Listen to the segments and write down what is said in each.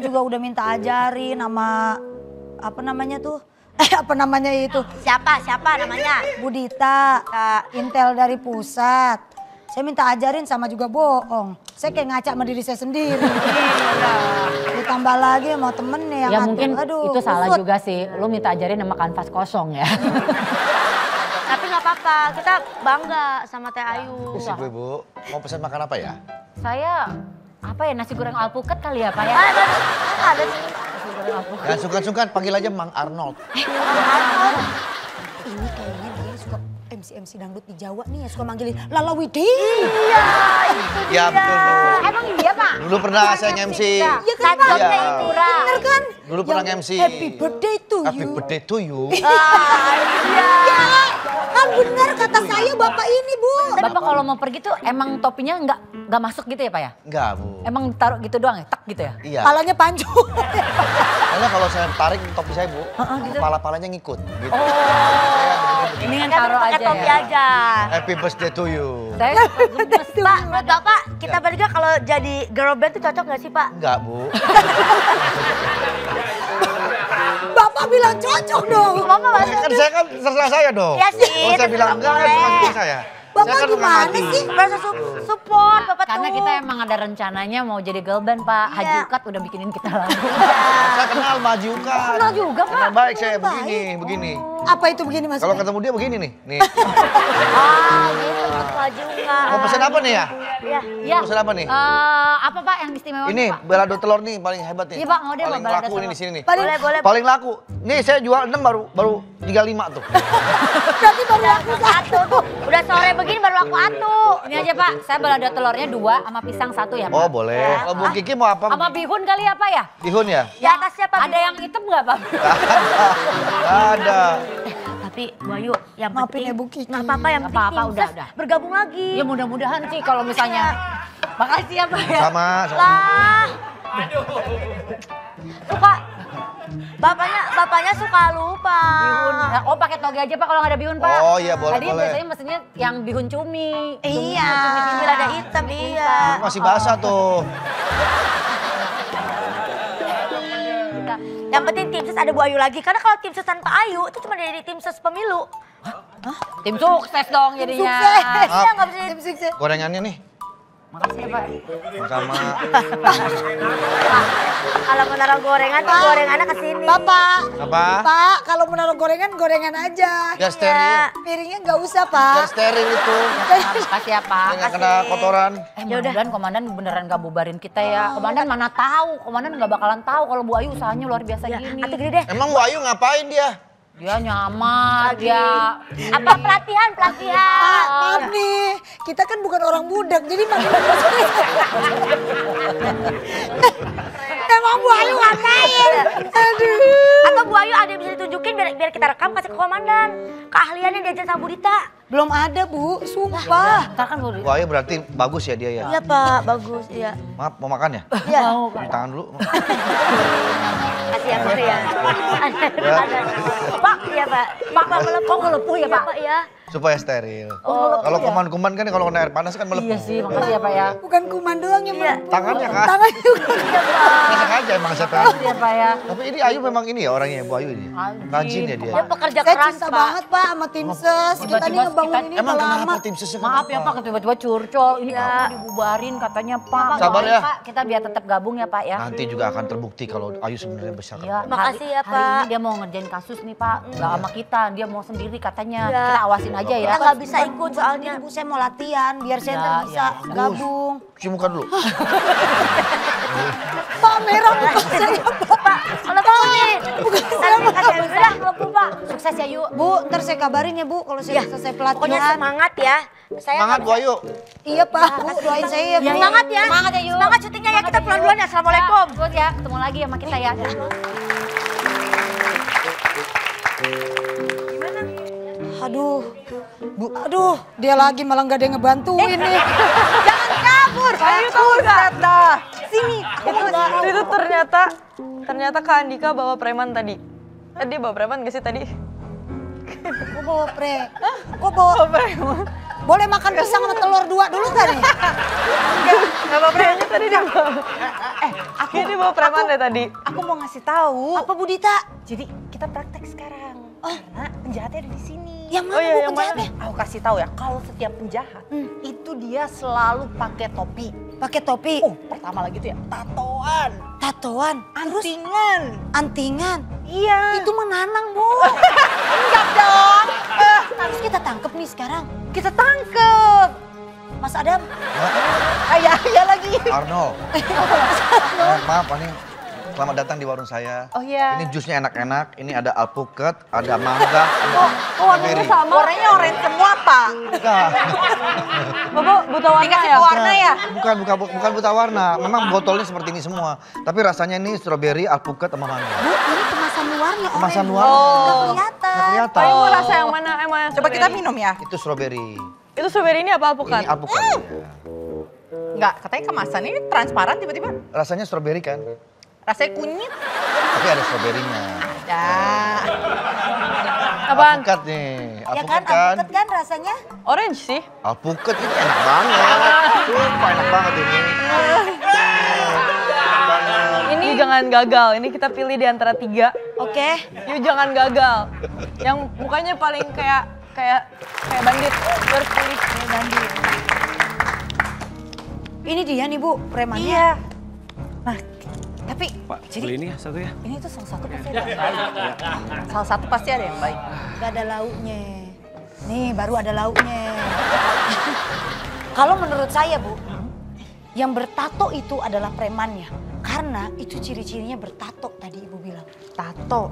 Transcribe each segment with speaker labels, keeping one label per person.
Speaker 1: saya juga udah minta ajarin sama apa namanya tuh? Eh apa namanya itu?
Speaker 2: Siapa? Siapa namanya?
Speaker 1: Budita, Intel dari pusat. Saya minta ajarin sama juga bohong. Saya kayak ngaca sama diri saya sendiri. Ditambah lagi sama temennya yang
Speaker 3: Ya
Speaker 1: ngatur.
Speaker 3: mungkin
Speaker 1: Aduh,
Speaker 3: itu salah
Speaker 1: kusut.
Speaker 3: juga sih. Lu minta ajarin sama kanvas kosong ya.
Speaker 2: Tapi nggak apa-apa, kita bangga sama Teh Ayu.
Speaker 4: Gue bu, mau pesan makan apa ya?
Speaker 3: Saya apa ya nasi goreng alpukat kali ya Pak ya?
Speaker 2: Ada, ada sih.
Speaker 3: Nasi goreng alpukat.
Speaker 4: Jangan sungkan-sungkan, panggil aja Mang Arnold.
Speaker 1: Ini kayaknya dia suka MC-MC dangdut di Jawa nih ya suka manggilin Lala Widi.
Speaker 2: Iya, itu
Speaker 4: Ya
Speaker 2: dia.
Speaker 4: betul bu.
Speaker 3: Emang iya Pak?
Speaker 4: Dulu pernah saya nge-MC.
Speaker 1: Iya kan Pak?
Speaker 4: Iya.
Speaker 1: Bener kan?
Speaker 4: Dulu pernah
Speaker 1: Yang
Speaker 4: MC.
Speaker 1: Happy birthday to
Speaker 4: Happy
Speaker 1: you.
Speaker 4: birthday to you.
Speaker 2: Ah, iya.
Speaker 1: Ya, benar kata saya bapak ini bu.
Speaker 3: Bapak kalau mau pergi tuh emang topinya nggak nggak masuk gitu ya Pak ya?
Speaker 4: Enggak bu.
Speaker 3: Emang taruh gitu doang ya? Tak gitu ya?
Speaker 4: Iya.
Speaker 1: Palanya panjang.
Speaker 4: Karena kalau saya tarik topi saya bu,
Speaker 3: gitu.
Speaker 4: kepala-palanya ngikut. Gitu.
Speaker 3: Ini kan taruh aja
Speaker 2: topi
Speaker 3: ya.
Speaker 2: aja.
Speaker 4: Happy birthday to you.
Speaker 3: Saya.
Speaker 2: Pak, menurut Bapak, kita
Speaker 4: Ya.
Speaker 2: bertiga kalau jadi girl band tuh cocok gak sih Pak?
Speaker 4: Enggak bu.
Speaker 1: bapak bilang cocok dong.
Speaker 2: Bapak masuk.
Speaker 4: kan saya kan terserah saya dong.
Speaker 2: Iya sih,
Speaker 4: Kalau saya
Speaker 2: tetap
Speaker 4: bilang enggak kan suka saya.
Speaker 1: Bapak
Speaker 4: saya kan
Speaker 1: gimana sih?
Speaker 2: Merasa su- support Bapak
Speaker 3: Karena
Speaker 2: tuh.
Speaker 3: kita emang ada rencananya mau jadi girl band Pak.
Speaker 2: Iya.
Speaker 3: Haji Ukat udah bikinin kita lagu.
Speaker 4: Saya kenal Maju kan.
Speaker 3: Kenal juga, Pak.
Speaker 4: Kenal baik saya begini, begini.
Speaker 1: Apa itu begini
Speaker 4: Kalau
Speaker 1: maksudnya?
Speaker 4: ketemu dia begini nih. Nih.
Speaker 2: Ah, gitu Bapak juga.
Speaker 4: Mau pesen apa nih ya?
Speaker 2: Iya.
Speaker 3: Ya.
Speaker 4: Pesan apa nih?
Speaker 3: Eh, apa Pak yang istimewa
Speaker 4: Ini
Speaker 3: Pak?
Speaker 4: balado telur nih paling hebat nih.
Speaker 3: Iya, Pak, mau deh,
Speaker 4: Paling
Speaker 3: Pak,
Speaker 4: laku ini di sini nih.
Speaker 1: Paling-
Speaker 2: Boleh, boleh.
Speaker 4: Paling laku. Nih saya jual 6 baru baru 35 tuh.
Speaker 1: Berarti baru laku
Speaker 2: Satu tuh. Udah sore begini baru laku atu.
Speaker 3: Ini aja Pak, saya balado telurnya dua sama pisang satu ya Pak.
Speaker 4: Oh boleh. Oh Bu Kiki mau apa?
Speaker 3: Sama bihun kali apa ya?
Speaker 4: Bihun ya?
Speaker 2: Di atasnya Pak.
Speaker 3: Ada yang hitam nggak Pak?
Speaker 4: Ada.
Speaker 2: Tapi Bu Ayu, yang
Speaker 1: Maafin
Speaker 2: penting
Speaker 1: ya, Bu Kiki.
Speaker 2: nggak apa-apa yang
Speaker 3: Nggak
Speaker 2: penting
Speaker 3: apa-apa, udah, udah.
Speaker 2: bergabung lagi.
Speaker 3: ya mudah-mudahan sih kalau misalnya. Makasih ya Pak ya.
Speaker 4: Sama. sama.
Speaker 2: Lah. Suka Bapaknya bapaknya suka lupa.
Speaker 3: Bihun. Oh pakai toge aja Pak kalau nggak ada bihun Pak.
Speaker 4: Oh, iya, boleh,
Speaker 3: Tadi
Speaker 4: boleh.
Speaker 3: biasanya mesennya yang bihun cumi.
Speaker 2: Iya, cumi ada hitam iya.
Speaker 4: Masih basah tuh.
Speaker 2: Yang penting tim ses ada Bu Ayu lagi. Karena kalau tim ses tanpa Ayu itu cuma jadi tim ses pemilu.
Speaker 3: Tim sukses dong jadinya.
Speaker 1: Sukses.
Speaker 2: Iya nggak bisa.
Speaker 1: Tim sukses.
Speaker 4: Gorengannya nih.
Speaker 3: Makasih ya Pak.
Speaker 4: Sama.
Speaker 2: Kalau mau naruh gorengan tuh gorengannya ke sini.
Speaker 1: Bapak,
Speaker 4: Apa?
Speaker 1: Pak, kalau mau naruh gorengan, gorengan aja.
Speaker 4: Biar steril.
Speaker 1: Piringnya nggak usah, Pak.
Speaker 4: steril itu.
Speaker 3: Makasih ya Pak.
Speaker 4: Biar nggak kena kotoran.
Speaker 3: Eh mudah-mudahan komandan beneran gak bubarin kita ya. Komandan mana tahu, komandan nggak bakalan tahu kalau Bu Ayu usahanya luar biasa
Speaker 2: Ya,
Speaker 3: gini.
Speaker 2: Ati gede deh.
Speaker 4: Emang Bu Ayu ngapain dia?
Speaker 3: Dia nyamar, dia
Speaker 2: Apa pelatihan, pelatihan.
Speaker 1: Pak, maaf nih, kita kan bukan orang budak, jadi makin Emang Bu Ayu ngapain? Aduh.
Speaker 2: Atau Bu Ayu ada yang bisa ditunjukin biar, biar kita rekam kasih ke komandan. Keahliannya diajarin sama Budita.
Speaker 1: Belum ada, Bu, sumpah.
Speaker 3: ntar kan Bu
Speaker 4: Ayu berarti bagus ya dia ya?
Speaker 2: Iya Pak, bagus. Iya.
Speaker 4: Maaf, mau makan ya?
Speaker 2: Iya.
Speaker 3: mau Pak.
Speaker 4: Tangan dulu.
Speaker 2: Kasih ya Pak ya. Iya Pak. Pak melepuh.
Speaker 3: Ngelepuh ya
Speaker 2: Iya
Speaker 3: Pak?
Speaker 2: Pak ya.
Speaker 4: Supaya steril.
Speaker 3: Oh,
Speaker 4: Kalau kuman-kuman kan kalau kena air panas kan melepuh.
Speaker 3: Iya sih, makasih ya Pak ya.
Speaker 1: Bukan kuman doang yang
Speaker 2: Iya.
Speaker 1: melepuh.
Speaker 4: Tangannya kan?
Speaker 1: Tangan juga.
Speaker 2: Iya.
Speaker 4: Nggak sengaja emang saya tahu.
Speaker 3: Makasih ya Pak ya.
Speaker 4: Tapi ini Ayu memang ini ya orangnya Bu Ayu ini.
Speaker 3: Rajin.
Speaker 4: Ya dia.
Speaker 2: Dia pekerja
Speaker 1: Saya
Speaker 2: keras
Speaker 1: cinta
Speaker 2: Pak.
Speaker 1: banget, Pak, sama tim ses. Kita nih
Speaker 3: Tiba-tiba
Speaker 1: ngebangun ini
Speaker 4: Emang kenapa
Speaker 1: lama.
Speaker 4: tim sesnya?
Speaker 3: Maaf ya Pak, tiba-tiba curcol. Ini
Speaker 2: Iya.
Speaker 3: kamu dibubarin katanya Pak.
Speaker 4: Sabar ya.
Speaker 3: Pak, kita biar tetap gabung ya Pak ya.
Speaker 4: Nanti juga akan terbukti kalau Ayu sebenarnya besar.
Speaker 3: Iya,
Speaker 2: Makasih
Speaker 3: hari-
Speaker 2: ya,
Speaker 3: Hari
Speaker 2: Pak.
Speaker 3: ini dia mau ngerjain kasus nih Pak, nggak sama kita, dia mau sendiri katanya.
Speaker 2: Iya.
Speaker 3: Kita awasin aja ya.
Speaker 2: Kita nggak bisa ikut soalnya.
Speaker 1: Bu, saya mau latihan biar saya
Speaker 3: Ya,
Speaker 1: ntar bisa
Speaker 3: ya.
Speaker 1: gabung.
Speaker 4: Cuci muka dulu.
Speaker 1: Pak, merah muka saya, Pak.
Speaker 2: Kalau Pak nih. Bukan saya. Udah,
Speaker 3: Melepuh Pak, sukses ya yuk.
Speaker 1: Bu, ntar saya kabarin ya, Bu, kalau saya
Speaker 2: Ya,
Speaker 1: selesai
Speaker 2: Pokoknya
Speaker 1: pelatihan.
Speaker 2: semangat ya. Saya
Speaker 4: Semangat Bu Ayu.
Speaker 1: Iya, Pak. Bu, doain saya ya, Bu.
Speaker 2: Semangat ya.
Speaker 3: Semangat ya yuk.
Speaker 2: Semangat syutingnya ya. Kita pulang duluan ya. Assalamualaikum.
Speaker 3: Ya, terus ya, ketemu lagi sama kita ya.
Speaker 1: Aduh, Bu, aduh, dia lagi malah nggak ada yang ngebantuin nih.
Speaker 2: Jangan kabur.
Speaker 5: Ayo kamu lihat dah.
Speaker 1: Sini,
Speaker 5: Itu, itu ternyata ternyata Kak Andika bawa preman tadi. Eh, dia bawa preman gak sih tadi?
Speaker 1: Kok bawa pre? Kok bawa
Speaker 5: preman.
Speaker 1: Boleh makan pisang sama telur dua dulu kan nih?
Speaker 5: Enggak, enggak bawa preman. tadi dia bawa.
Speaker 6: Eh, aku
Speaker 5: Ini bawa preman deh tadi.
Speaker 6: aku mau ngasih tahu.
Speaker 1: Apa Bu Dita?
Speaker 6: Jadi kita praktek sekarang. Karena penjahatnya ada di sini.
Speaker 1: Yang mana
Speaker 5: Oh iya, yang mana?
Speaker 1: penjahatnya?
Speaker 6: Aku kasih tahu ya, kalau setiap penjahat itu dia selalu pakai topi.
Speaker 1: Pakai topi,
Speaker 6: Oh, pertama lagi tuh ya tatoan,
Speaker 1: tatoan, terus
Speaker 6: antingan.
Speaker 1: antingan.
Speaker 6: Iya.
Speaker 1: Itu menanang Bu.
Speaker 6: enggak dong. Eh,
Speaker 1: Harus kita tangkep nih sekarang.
Speaker 6: kita tangkep.
Speaker 1: Mas Adam,
Speaker 6: Ayah, ya lagi.
Speaker 4: Arnold. Eh, maaf, ini selamat datang di warung saya.
Speaker 6: Oh, iya.
Speaker 4: Ini jusnya enak-enak. Ini ada alpukat, ada mangga, ada
Speaker 5: Oh, warnanya sama.
Speaker 6: Warnanya orange semua, Pak.
Speaker 4: Bukan.
Speaker 5: Bapak buta warna
Speaker 6: Dikasih
Speaker 5: ya?
Speaker 6: pewarna ya?
Speaker 4: Bukan, bukan, bukan buta warna. Memang botolnya seperti ini semua. Tapi rasanya ini strawberry, alpukat, sama mangga.
Speaker 1: Bu, ini kemasan luarnya
Speaker 4: Kemasan
Speaker 1: orange.
Speaker 4: luar.
Speaker 1: Nggak
Speaker 5: Oh.
Speaker 1: kelihatan.
Speaker 4: Nggak kelihatan.
Speaker 5: Paling mau rasa yang mana? Emang yang
Speaker 6: Coba kita minum ya.
Speaker 4: Itu strawberry.
Speaker 5: Itu strawberry ini apa alpukat?
Speaker 4: Ini alpukat. ya.
Speaker 6: Enggak, katanya kemasan ini transparan tiba-tiba.
Speaker 4: Rasanya strawberry kan?
Speaker 6: Rasanya kunyit.
Speaker 4: Tapi ada strawberry-nya.
Speaker 6: Ya.
Speaker 5: Apaan?
Speaker 4: Alpukat nih.
Speaker 1: Ya kan,
Speaker 4: Alpukat kan?
Speaker 1: alpukat kan rasanya?
Speaker 5: Orange sih.
Speaker 4: Alpukat ini enak banget. Sumpah enak banget ini.
Speaker 5: Ini jangan gagal. Ini kita pilih di antara tiga.
Speaker 1: Oke.
Speaker 5: You jangan gagal. Yang mukanya paling kayak kayak kayak bandit. You harus pilih kayak bandit.
Speaker 1: Ini dia nih Bu, premannya.
Speaker 6: Iya. Nah, tapi
Speaker 7: Pak,
Speaker 6: jadi
Speaker 7: beli ini ya satu ya.
Speaker 6: ini tuh salah satu pasti ada yang baik. Salah satu pasti ada yang baik.
Speaker 1: Gak ada lauknya. Nih, baru ada lauknya. Kalau menurut saya, Bu, yang bertato itu adalah premannya. Karena itu ciri-cirinya bertato tadi Ibu bilang.
Speaker 6: Tato.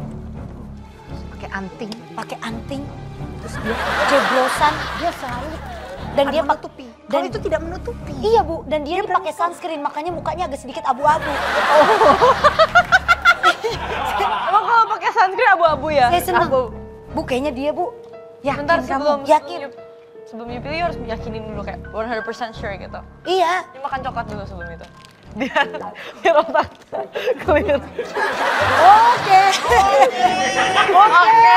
Speaker 6: Pakai anting.
Speaker 1: Pakai anting, terus dia jeblosan, dia selalu dan dia pak-
Speaker 6: menutupi.
Speaker 1: Dan
Speaker 6: itu tidak menutupi.
Speaker 1: Iya bu, dan dia, pakai sunscreen makanya mukanya agak sedikit abu-abu.
Speaker 5: Emang kalau pakai sunscreen abu-abu ya?
Speaker 1: Saya senang.
Speaker 5: Abu.
Speaker 1: Bu kayaknya dia bu.
Speaker 6: Yakin
Speaker 5: Bentar
Speaker 6: kamu?
Speaker 5: sebelum
Speaker 1: Yakin.
Speaker 5: sebelum you- pilih harus yakinin dulu kayak 100% sure gitu.
Speaker 1: Iya.
Speaker 5: Ini makan coklat dulu sebelum itu. Biar biar otak clear.
Speaker 1: Oke. Oke.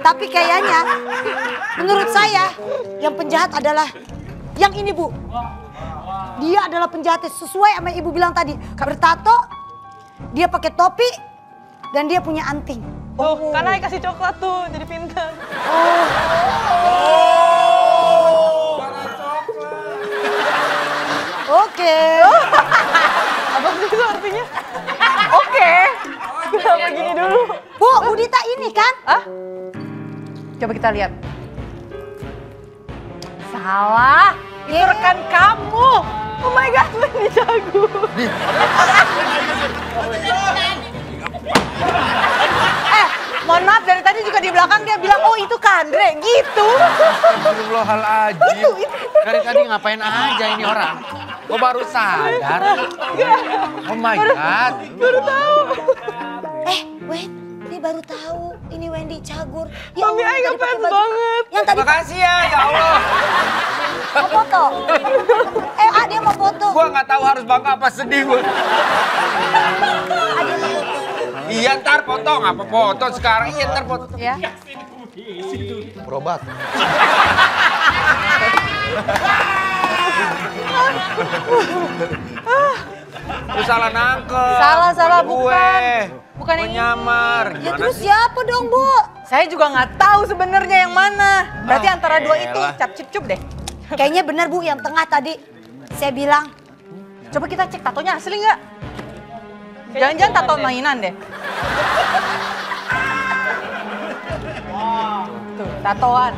Speaker 1: Tapi kayaknya menurut saya yang penjahat adalah yang ini bu. Dia adalah penjahatnya sesuai sama ibu bilang tadi. Bertato, dia pakai topi, dan dia punya anting.
Speaker 5: Tuh, karena I kasih coklat tuh jadi pintar.
Speaker 1: Oke.
Speaker 5: Apa sih itu artinya? Oke. Kenapa gini dulu?
Speaker 1: Bu, Bu Dita ini kan?
Speaker 5: Hah?
Speaker 6: Coba kita lihat. Salah. Itu rekan kamu.
Speaker 5: Oh my god, Wendy jago.
Speaker 6: Eh, mohon maaf dari tadi juga di belakang dia bilang, oh itu Kandre, gitu.
Speaker 7: Astagfirullahaladzim. Dari tadi ngapain aja ini orang? Kok baru sadar? Oh my god.
Speaker 1: Eh, Wen, dia baru tahu ini Wendy Cagur. Ya
Speaker 5: Mami
Speaker 1: Allah, pakai baju-
Speaker 5: banget.
Speaker 1: Yang tadi
Speaker 7: Makasih ya, ya Allah.
Speaker 1: mau foto. eh, ah dia mau foto.
Speaker 7: Gua nggak tahu harus bangga apa sedih gua.
Speaker 1: Ah dia mau foto.
Speaker 7: Iya ntar foto, ngapa foto sekarang? Iya ntar foto.
Speaker 6: Ya.
Speaker 4: Berobat.
Speaker 7: Lu salah nangkep.
Speaker 6: Salah, salah,
Speaker 7: Gue.
Speaker 6: bukan. Bukan yang ini.
Speaker 7: nyamar.
Speaker 1: Ya
Speaker 7: Gimana
Speaker 1: terus
Speaker 7: sih?
Speaker 1: siapa dong, Bu?
Speaker 6: Saya juga nggak tahu sebenarnya yang mana. Berarti
Speaker 7: Ah,
Speaker 6: antara dua itu cap cip cup deh.
Speaker 1: Kayaknya benar, Bu, yang tengah tadi. Saya bilang,
Speaker 6: Coba kita cek tatonya asli nggak? Jangan-jangan tato mainan deh. Tuh, tatoan.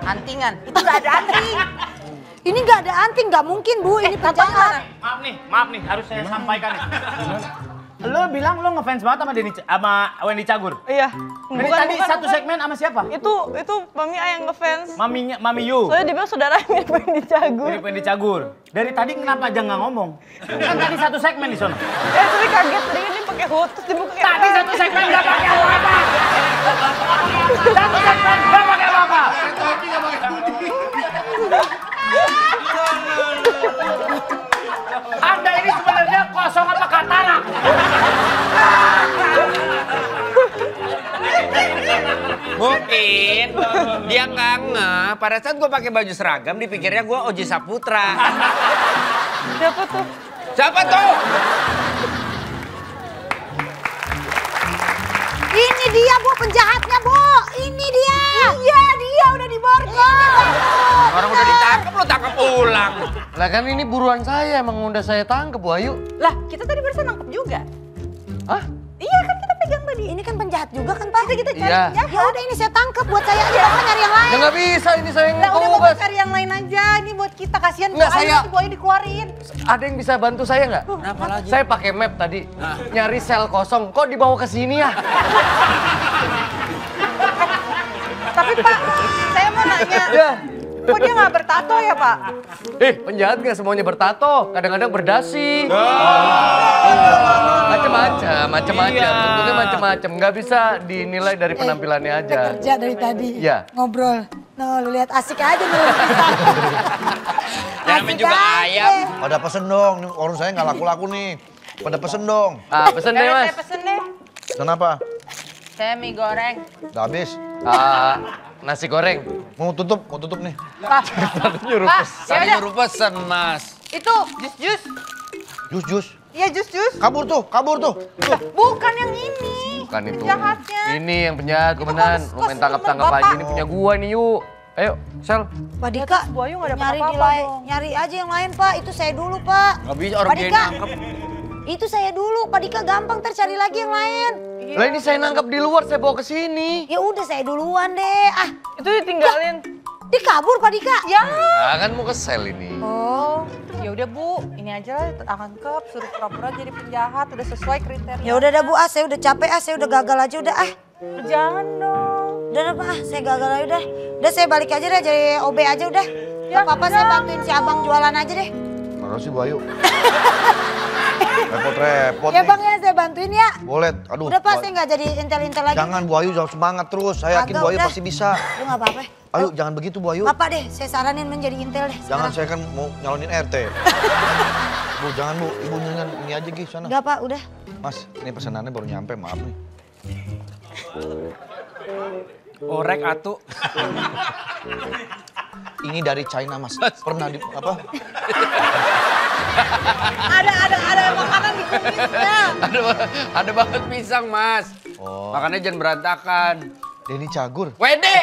Speaker 6: Antingan. Itu nggak ada anting.
Speaker 1: Ini nggak ada anting, nggak mungkin, Bu. Ini
Speaker 6: Eh,
Speaker 1: penjahat.
Speaker 8: Maaf nih, maaf nih, harus saya sampaikan nih. Lo bilang lo ngefans banget sama Denny sama Wendy Cagur.
Speaker 5: Iya.
Speaker 8: Dari tadi satu segmen sama siapa?
Speaker 5: Itu itu Mami Ai yang ngefans.
Speaker 8: Maminya, Mami Yu.
Speaker 5: Soalnya dia bilang saudara mirip Wendy Cagur.
Speaker 8: Mirip Wendy Cagur. Dari tadi kenapa aja nggak ngomong? Kan tadi satu segmen di sana.
Speaker 5: Eh tapi kaget tadi kan dia pakai hood terus dia buka kayak
Speaker 8: Tadi satu segmen nggak pakai apa-apa. Satu segmen nggak pakai apa-apa. Anda ini sebenarnya kosong apa katarak?
Speaker 7: Mungkin dia nggak ngeh pada saat gue pakai baju seragam dipikirnya gue Oji Saputra.
Speaker 5: Siapa tuh?
Speaker 7: Siapa tuh?
Speaker 1: Ini dia bu penjahatnya
Speaker 9: Lah kan ini buruan saya, emang udah saya tangkep, Bu Ayu.
Speaker 6: Lah, kita tadi barusan nangkep juga.
Speaker 9: Hah?
Speaker 6: Iya kan kita pegang tadi.
Speaker 1: Ini kan penjahat juga kan pak.
Speaker 6: Kita cari
Speaker 9: Iya.
Speaker 6: penjahat.
Speaker 1: Ya udah ini saya tangkap buat saya aja bapak nyari yang lain.
Speaker 9: Ya nggak bisa, ini saya yang
Speaker 6: Lah udah bapak cari yang lain aja. Ini buat kita kasihan.
Speaker 9: Nggak,
Speaker 6: Bu Ayu,
Speaker 9: saya-
Speaker 6: Bu Ayu dikeluarin.
Speaker 9: Ada yang bisa bantu saya nggak?
Speaker 7: Kenapa lagi?
Speaker 9: Saya pakai map tadi, nyari sel kosong. Kok dibawa ke sini ya?
Speaker 6: Tapi Pak, saya mau nanya.
Speaker 9: Ya.
Speaker 6: Kok dia nggak bertato ya Pak?
Speaker 9: Eh, penjahat nggak semuanya bertato, kadang-kadang berdasi. Macem-macem, macem-macem,
Speaker 7: Iya.
Speaker 9: bentuknya macem-macem. Nggak bisa dinilai dari penampilannya aja.
Speaker 1: Kita kerja dari tadi.
Speaker 9: Iya.
Speaker 1: Ngobrol. No, lu lihat asik aja lu.
Speaker 7: Jangan main juga ayam.
Speaker 4: Pada pesen dong, warung saya nggak laku-laku nih. Pada pesen dong.
Speaker 9: Ah, pesen deh mas.
Speaker 6: saya pesen deh.
Speaker 4: Kenapa?
Speaker 6: Saya mie goreng.
Speaker 4: Udah habis.
Speaker 9: Ah, nasi goreng.
Speaker 4: Mau tutup, mau tutup nih.
Speaker 6: Pak,
Speaker 9: Nyuruh
Speaker 6: Pak,
Speaker 7: Tadi
Speaker 6: yaudah.
Speaker 7: nyuruh pesen mas.
Speaker 6: Itu jus-jus.
Speaker 4: Jus, jus.
Speaker 6: Iya jus-jus.
Speaker 4: Kabur tuh, kabur tuh.
Speaker 6: Bukan yang ini.
Speaker 9: Bukan itu.
Speaker 6: Penjahatnya.
Speaker 9: Ini yang penjahat, komandan.
Speaker 6: kos-
Speaker 9: Lu main tangkap-tangkap aja, ini punya gua nih yuk. Ayo, Sel.
Speaker 1: Pak Dika, nyari nyari aja yang lain pak. Itu saya dulu pak.
Speaker 7: Gak bisa orang dia
Speaker 1: Dika,
Speaker 7: nangkep.
Speaker 1: Itu saya dulu. Pak Dika gampang tercari lagi yang lain.
Speaker 9: Lah ini saya nangkap di luar, saya bawa ke sini.
Speaker 1: Ya udah saya duluan deh. Ah,
Speaker 6: Itu ditinggalin.
Speaker 1: dia kabur Pak Dika.
Speaker 6: Ya.
Speaker 9: Nah, kan mau ke sel ini.
Speaker 6: Oh, ya udah Bu, ini aja lah tangkep, suruh pura-pura jadi penjahat, udah sesuai kriteria.
Speaker 1: Ya udah dah Bu, ah saya udah capek ah, saya udah gagal aja udah ah.
Speaker 6: Jangan dong.
Speaker 1: Udah dah Pak, ah, saya gagal aja udah. Udah saya balik aja deh jadi OB aja udah. Ya, apa-apa saya bantuin si abang jualan aja deh.
Speaker 4: Makasih Bu Ayu. Repot-repot
Speaker 1: Ya bang ya saya bantuin ya.
Speaker 4: Boleh, aduh.
Speaker 1: Udah saya nggak jadi intel-intel lagi.
Speaker 4: Jangan Bu Ayu, jangan semangat terus. Saya yakin Bu Ayu pasti bisa.
Speaker 1: Lu nggak apa-apa.
Speaker 4: Ayo, jangan begitu Bu Ayu.
Speaker 1: Apa deh, saya saranin menjadi intel deh.
Speaker 4: Jangan, saya kan mau nyalonin RT. bu, jangan Bu. Ibu nyanyian ini aja Gi, sana.
Speaker 1: Enggak Pak, udah.
Speaker 4: Mas, ini pesanannya baru nyampe, maaf nih.
Speaker 7: Orek atu.
Speaker 4: Ini dari China, Mas. Pernah di apa?
Speaker 6: Ada ada ada makanan di kumisnya.
Speaker 7: ada, ada banget pisang mas.
Speaker 4: Oh.
Speaker 7: Makanya jangan berantakan.
Speaker 4: Denny Cagur.
Speaker 7: Wede.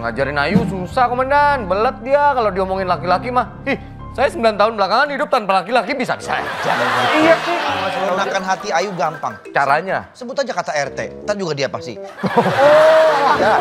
Speaker 9: Ngajarin Ayu susah, komandan. Belet dia kalau diomongin laki-laki mah. Ih, saya 9 tahun belakangan hidup tanpa laki-laki bisa-bisa aja. Iya sih.
Speaker 4: Melunakan hati Ayu gampang.
Speaker 9: Caranya?
Speaker 4: Sebut aja kata RT, ntar juga dia pasti.
Speaker 9: Oh, ya.